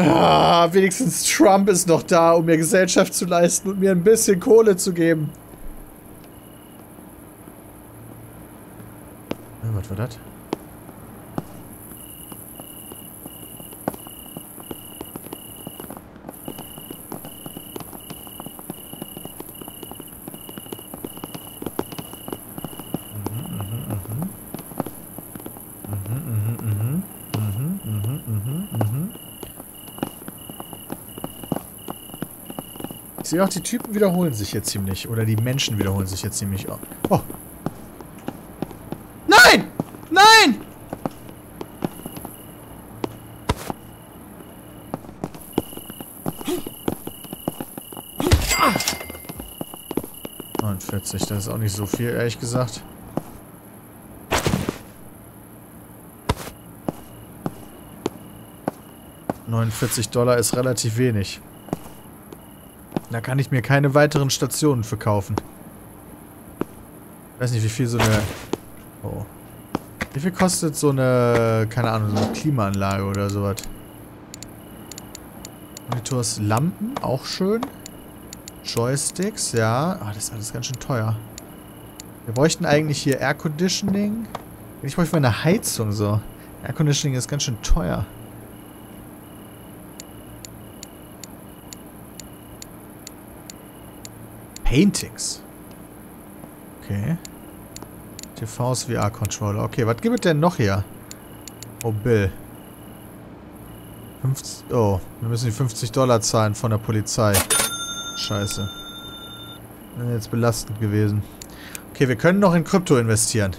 Ah, wenigstens Trump ist noch da, um mir Gesellschaft zu leisten und mir ein bisschen Kohle zu geben. Was war das? Sehe auch, die Typen wiederholen sich hier ziemlich. Oder die Menschen wiederholen sich hier ziemlich. Oh. oh. Nein! Nein! Ah! 49, das ist auch nicht so viel, ehrlich gesagt. ...49 Dollar ist relativ wenig. Da kann ich mir keine weiteren Stationen verkaufen. Ich weiß nicht, wie viel so eine... Oh. Wie viel kostet so eine... Keine Ahnung, so eine Klimaanlage oder sowas? Monitors, Lampen, auch schön. Joysticks, ja. Ah, das ist alles ganz schön teuer. Wir bräuchten eigentlich hier Air Conditioning. Ich bräuchte mal eine Heizung so. Air Conditioning ist ganz schön teuer. Paintings. Okay. TVs VR-Controller. Okay, was gibt es denn noch hier? Oh, Bill. 50, oh, wir müssen die 50 Dollar zahlen von der Polizei. Scheiße. Jetzt belastend gewesen. Okay, wir können noch in Krypto investieren.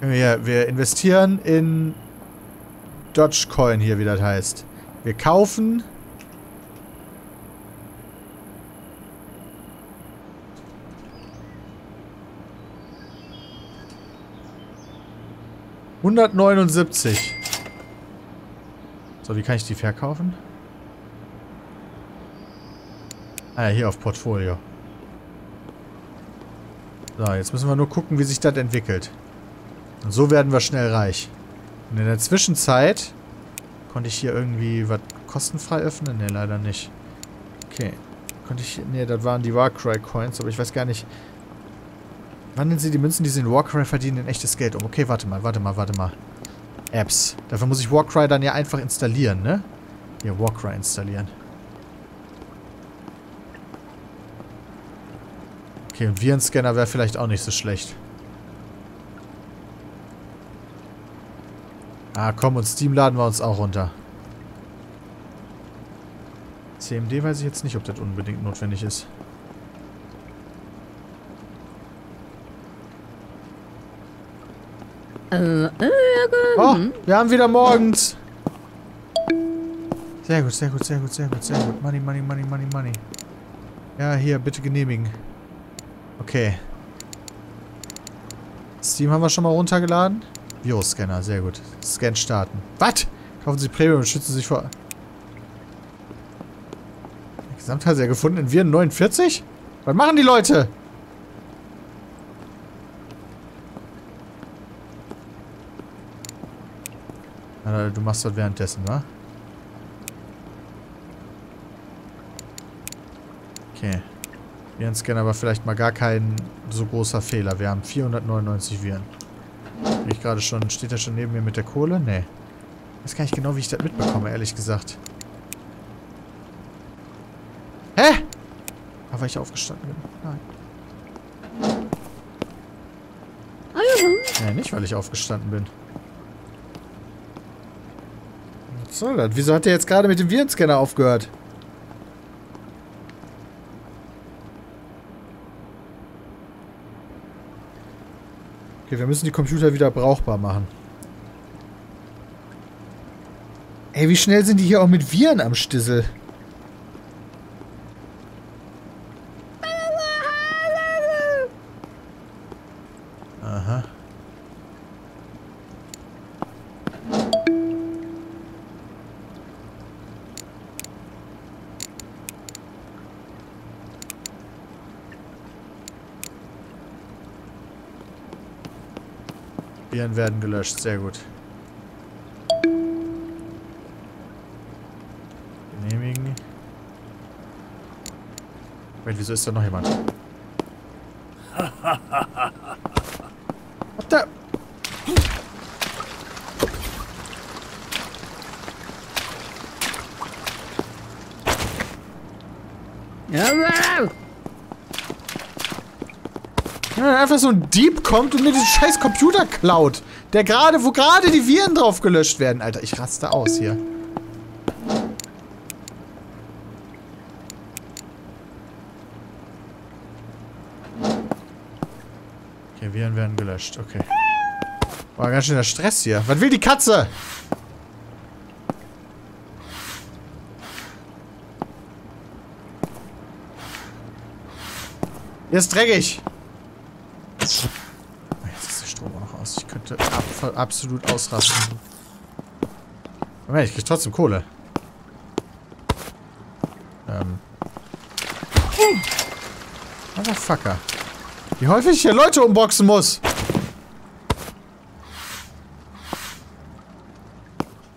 Wir, wir investieren in Dogecoin hier, wie das heißt. Wir kaufen... ...179. So, wie kann ich die verkaufen? Ah ja, hier auf Portfolio. So, jetzt müssen wir nur gucken, wie sich das entwickelt. Und so werden wir schnell reich. Und in der Zwischenzeit Konnte ich hier irgendwie was kostenfrei öffnen? Ne, leider nicht. Okay. Konnte ich... Ne, das waren die Warcry Coins, aber ich weiß gar nicht... Wandeln Sie die Münzen, die Sie in Warcry verdienen, in echtes Geld um. Okay, warte mal, warte mal, warte mal. Apps. Dafür muss ich Warcry dann ja einfach installieren, ne? Hier, Warcry installieren. Okay, ein Virenscanner wäre vielleicht auch nicht so schlecht. Ah, komm, und Steam laden wir uns auch runter. CMD weiß ich jetzt nicht, ob das unbedingt notwendig ist. Äh, äh, Oh, wir haben wieder morgens. Sehr gut, sehr gut, sehr gut, sehr gut, sehr gut. Money, money, money, money, money. Ja, hier, bitte genehmigen. Okay. Steam haben wir schon mal runtergeladen. Virus-Scanner, sehr gut. Scan starten. Was? Kaufen Sie Premium und schützen sich vor... Gesamtheit sehr gefunden in Viren 49? Was machen die Leute? Du machst das währenddessen, wa? Okay. Virenscanner aber vielleicht mal gar kein so großer Fehler. Wir haben 499 Viren. Bin ich gerade schon... Steht er schon neben mir mit der Kohle? Nee. Weiß gar nicht genau, wie ich das mitbekomme, ehrlich gesagt. Hä? Ah, weil ich aufgestanden bin. Nein. Nee, nicht, weil ich aufgestanden bin. Was soll das? Wieso hat der jetzt gerade mit dem Virenscanner aufgehört? Okay, wir müssen die Computer wieder brauchbar machen. Ey, wie schnell sind die hier auch mit Viren am Stissel? Aha. Viren werden gelöscht, sehr gut. Genehmigen. Wait, wieso ist da noch jemand? [LAUGHS] What the? Ja, Einfach so ein Dieb kommt und mir diesen scheiß Computer klaut. Der gerade, wo gerade die Viren drauf gelöscht werden. Alter, ich raste aus hier. Okay, Viren werden gelöscht. Okay. War ganz schön der Stress hier. Was will die Katze? Hier ist dreckig. Jetzt ist der Strom auch noch aus. Ich ab absolut ausrasten. Moment, ich krieg trotzdem Kohle. Ähm. Motherfucker. Wie häufig ich hier Leute umboxen muss.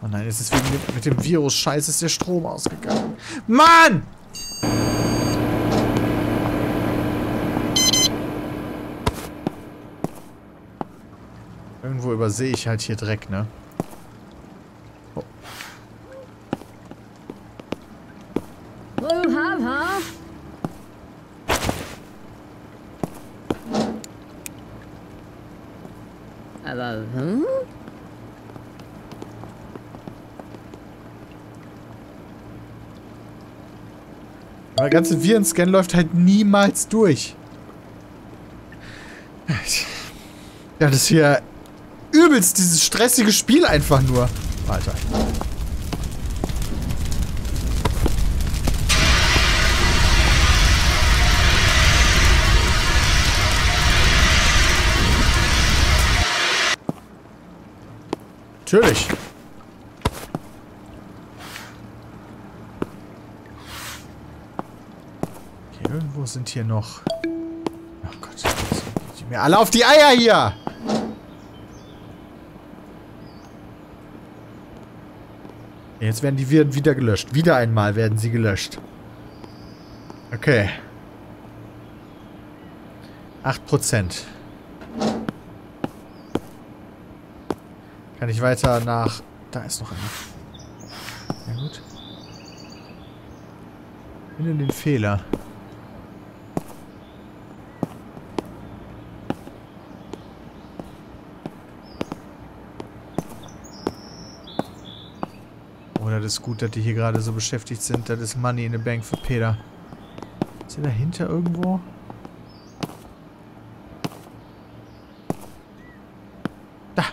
Oh nein, es ist wegen dem, mit dem Virus scheiße ist der Strom ausgegangen. Mann! Irgendwo übersehe ich halt hier Dreck, ne? Oh. Aber, hm? Der ganze Virenscan läuft halt niemals durch. Ja, das hier übelst dieses stressige Spiel einfach nur. Alter. Natürlich. Okay, irgendwo sind hier noch... Oh Gott, geht die mir alle auf die Eier hier! Jetzt werden die wieder gelöscht. Wieder einmal werden sie gelöscht. Okay. 8%. Kann ich weiter nach... Da ist noch einer. Ja gut. Ich bin in den Fehler. Das ist gut, dass die hier gerade so beschäftigt sind. Das ist Money in the Bank für Peter. Ist hier dahinter irgendwo? Da.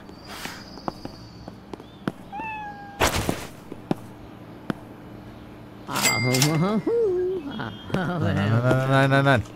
[LAUGHS] Nein, nein, nein, nein, nein, nein.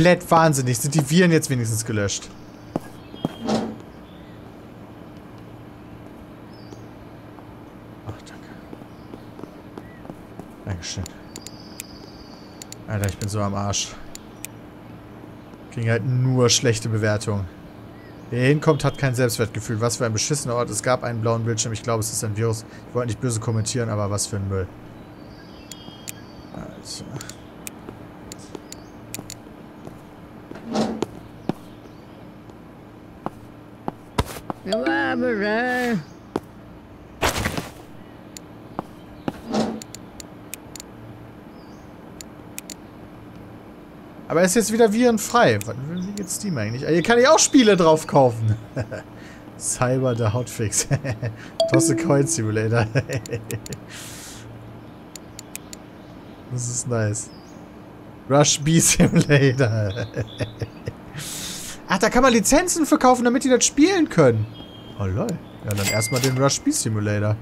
Komplett wahnsinnig. Sind die Viren jetzt wenigstens gelöscht? Ach, danke. Dankeschön. Alter, ich bin so am Arsch. Ging halt nur schlechte Bewertungen. Wer hinkommt, hat kein Selbstwertgefühl. Was für ein beschissener Ort. Es gab einen blauen Bildschirm. Ich glaube, es ist ein Virus. Ich wollte nicht böse kommentieren, aber was für ein Müll. Also. Aber er ist jetzt wieder virenfrei. Wie geht Steam eigentlich? Ah, Hier kann ich auch Spiele drauf kaufen. [LAUGHS] Cyber the Hotfix. [LAUGHS] Tosse Coin Simulator. [LAUGHS] das ist nice. Rush B Simulator. Ach, da kann man Lizenzen verkaufen, damit die das spielen können. Oh lol. Ja, dann erstmal den Rush B Simulator.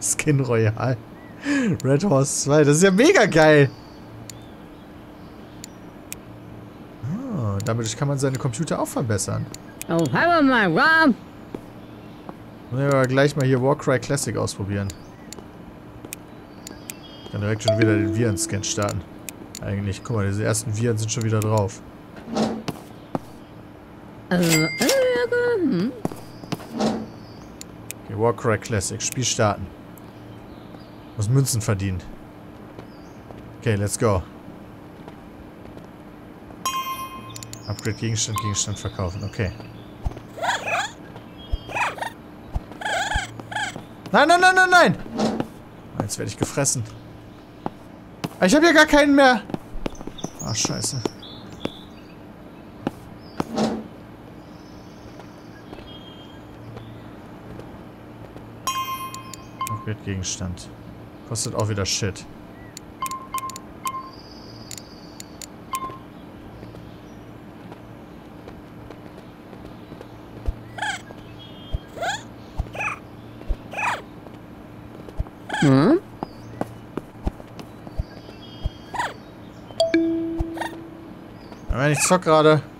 Skin Royal. Red Horse 2. Das ist ja mega geil. Damit kann man seine Computer auch verbessern. Oh, my Rob. Muss ich aber gleich mal hier Warcry Classic ausprobieren. Ich kann direkt schon wieder den Viren-Scan starten. Eigentlich, guck mal, diese ersten Viren sind schon wieder drauf. Uh, uh, hm. Okay, Warcry Classic. Spiel starten. Muss Münzen verdienen. Okay, let's go. Upgrade Gegenstand, Gegenstand verkaufen. Okay. Nein, nein, nein, nein, nein! Jetzt werde ich gefressen. Ich habe ja gar keinen mehr. Ah, scheiße. Upgrade Gegenstand. Kostet auch wieder Shit. Zock gerade.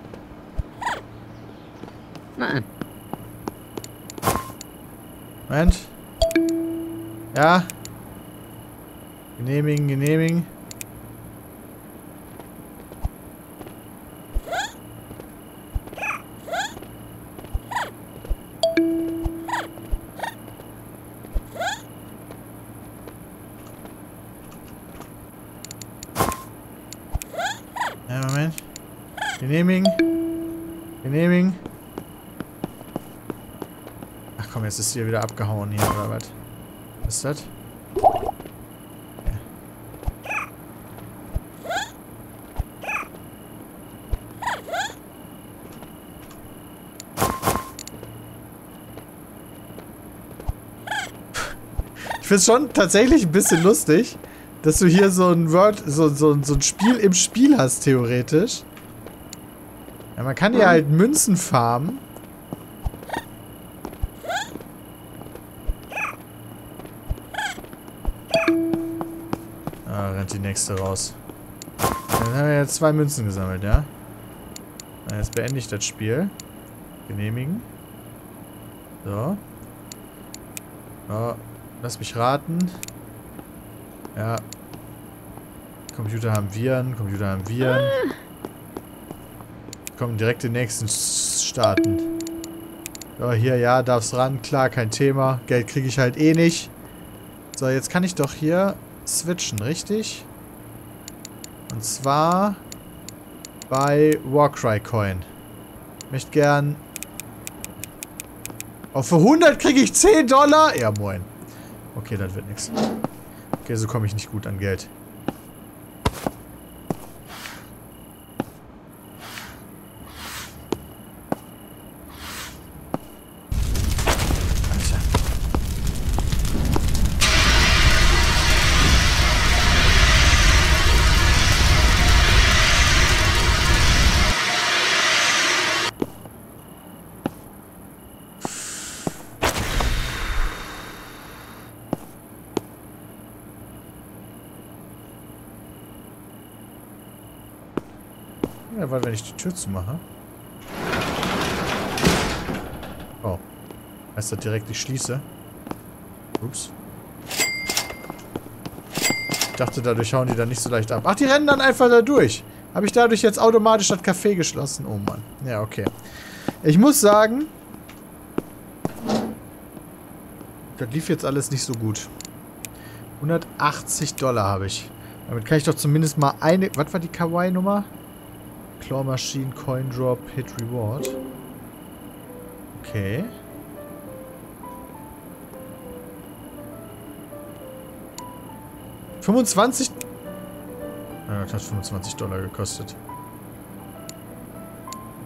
Abgehauen hier, oder was? Was ist das? Ich finde es schon tatsächlich ein bisschen lustig, dass du hier so ein Word, so, so, so ein Spiel im Spiel hast, theoretisch. Ja, man kann hier halt Münzen farmen. Rennt die nächste raus. Dann haben wir jetzt zwei Münzen gesammelt, ja? Na, jetzt beende ich das Spiel. Genehmigen. So. So. Lass mich raten. Ja. Computer haben Viren, Computer haben Viren. Kommen direkt den nächsten starten. So, hier, ja, darf's ran. Klar, kein Thema. Geld kriege ich halt eh nicht. So, jetzt kann ich doch hier switchen, richtig? Und zwar bei Warcry Coin. Ich möchte gern... Oh, für 100 kriege ich 10 Dollar? Ja, moin. Okay, das wird nichts. Okay, so komme ich nicht gut an Geld. Alter. Weil wenn ich die Tür zumache. Oh. Heißt das direkt, ich schließe? Ups. Ich dachte, dadurch hauen die dann nicht so leicht ab. Ach, die rennen dann einfach da durch. Habe ich dadurch jetzt automatisch das Café geschlossen? Oh Mann. Ja, okay. Ich muss sagen, das lief jetzt alles nicht so gut. 180 Dollar habe ich. Damit kann ich doch zumindest mal eine... Was war die Kawaii-Nummer? Claw Machine, Coin Drop, Hit Reward. Okay. Fünfundzwanzig... Ja, das hat 25 Dollar gekostet.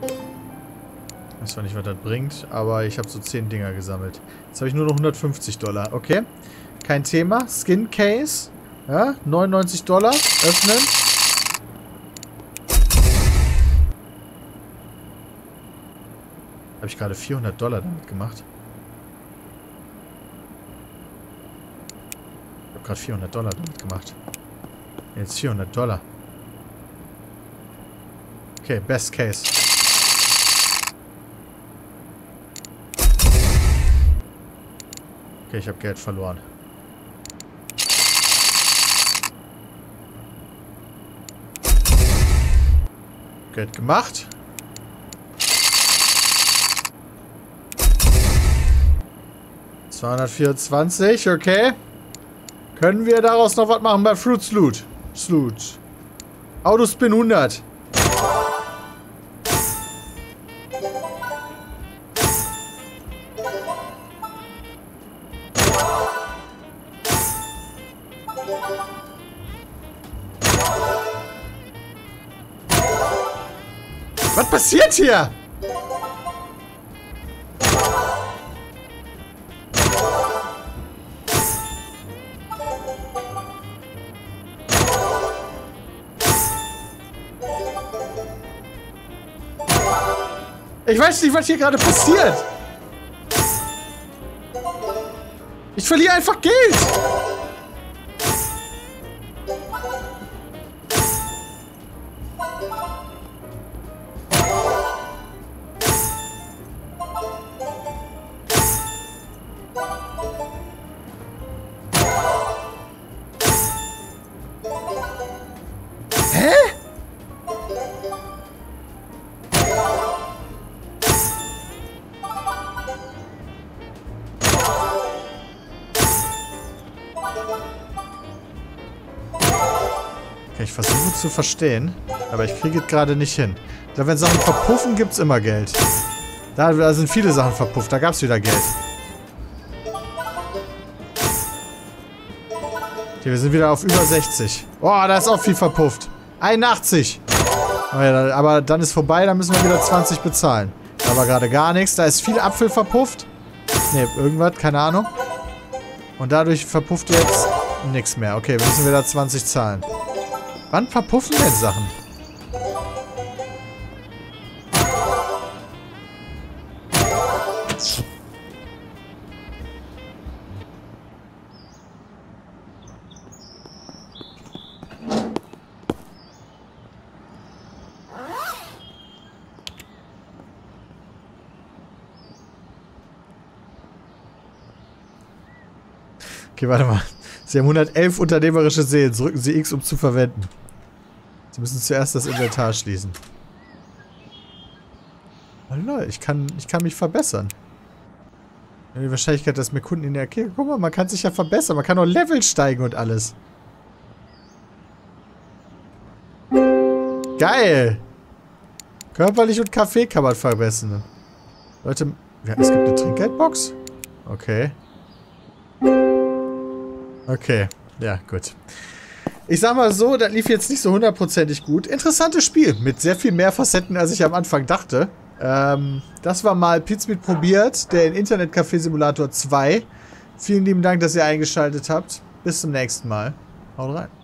Ich weiß zwar nicht, was das bringt, aber ich habe so 10 Dinger gesammelt. Jetzt habe ich nur noch 150 Dollar. Okay. Kein Thema. Skin Case. Ja, 99 Dollar. Öffnen. Habe ich gerade 400 Dollar damit gemacht? Ich habe gerade 400 Dollar damit gemacht. Jetzt 400 Dollar. Okay, best case. Okay, ich habe Geld verloren. Geld gemacht. ...224, okay. Können wir daraus noch was machen bei Fruit Sloot? Sloot. Autospin 100. Was passiert hier? Ich weiß nicht, was hier gerade passiert. Ich verliere einfach Geld. Ich versuche zu verstehen, aber ich kriege es gerade nicht hin. Ich glaube, wenn Sachen verpuffen, gibt es immer Geld. Da, da sind viele Sachen verpufft, da gab es wieder Geld. Okay, wir sind wieder auf über 60. Oh, da ist auch viel verpufft. 81. Oh ja, da- aber dann ist vorbei, dann müssen wir wieder 20 bezahlen. Da war gerade gar nichts. Da ist viel Apfel verpufft. Ne, irgendwas, keine Ahnung. Und dadurch verpufft jetzt nichts mehr. Okay, wir müssen wieder 20 zahlen. Wann verpuffen denn Sachen? Okay, warte mal. Sie haben 111 unternehmerische Seelen. Drücken Sie X, um zu verwenden. Sie müssen zuerst das Inventar schließen. Oh lol, ich kann, ich kann mich verbessern. Die Wahrscheinlichkeit, dass mir Kunden in der... Okay, guck mal, man kann sich ja verbessern. Man kann auch Level steigen und alles. Geil! Körperlich und Kaffee kann man verbessern. Leute, ja, es gibt eine Trinkgeldbox? Okay. Okay, ja, gut. Ich sag mal so, das lief jetzt nicht so hundertprozentig gut. Interessantes Spiel, mit sehr viel mehr Facetten, als ich am Anfang dachte. Ähm, das war mal Pizmeet probiert, der Internetcafé Simulator 2. Vielen lieben Dank, dass ihr eingeschaltet habt. Bis zum nächsten Mal. Haut rein.